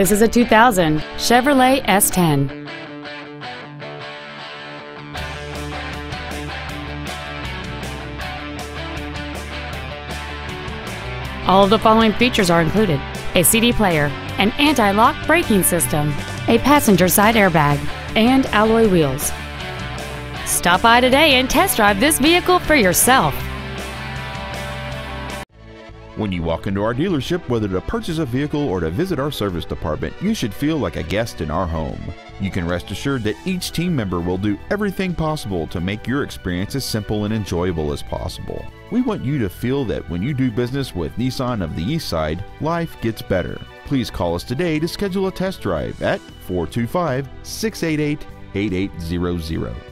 This is a 2000 Chevrolet S10. All of the following features are included. A CD player, an anti-lock braking system, a passenger side airbag, and alloy wheels. Stop by today and test drive this vehicle for yourself. When you walk into our dealership, whether to purchase a vehicle or to visit our service department, you should feel like a guest in our home. You can rest assured that each team member will do everything possible to make your experience as simple and enjoyable as possible. We want you to feel that when you do business with Nissan of the Eastside, life gets better. Please call us today to schedule a test drive at 425 688 8800.